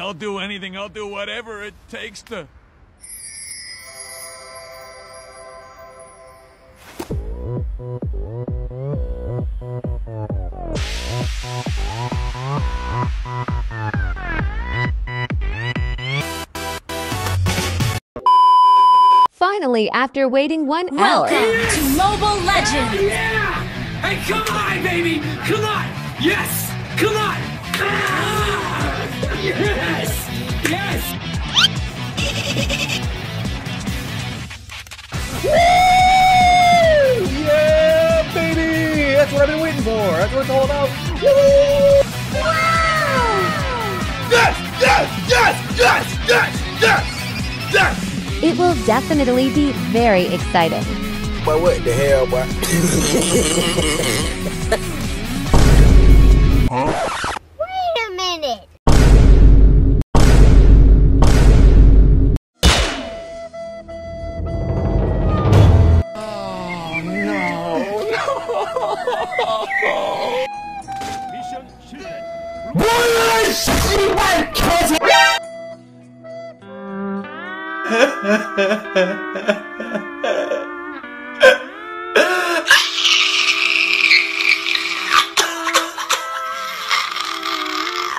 I'll do anything. I'll do whatever it takes to. Finally, after waiting one Welcome hour. to Mobile Legends! Yeah! Hey, come on, baby! Come on! Yes! Come on! Ah! That's what I've been. That's what it's all about. Yes! Yes! Yes! Yes! Yes! Yes! Yes! It will definitely be very exciting. But what the hell, boy?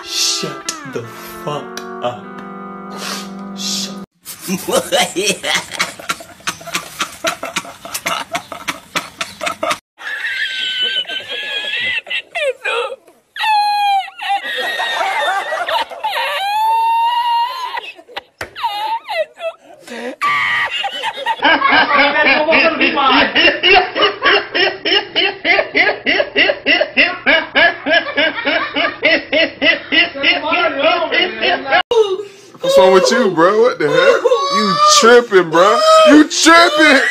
Shut the fuck up. Shut What's wrong with you, bro? What the heck? You tripping, bro? You tripping?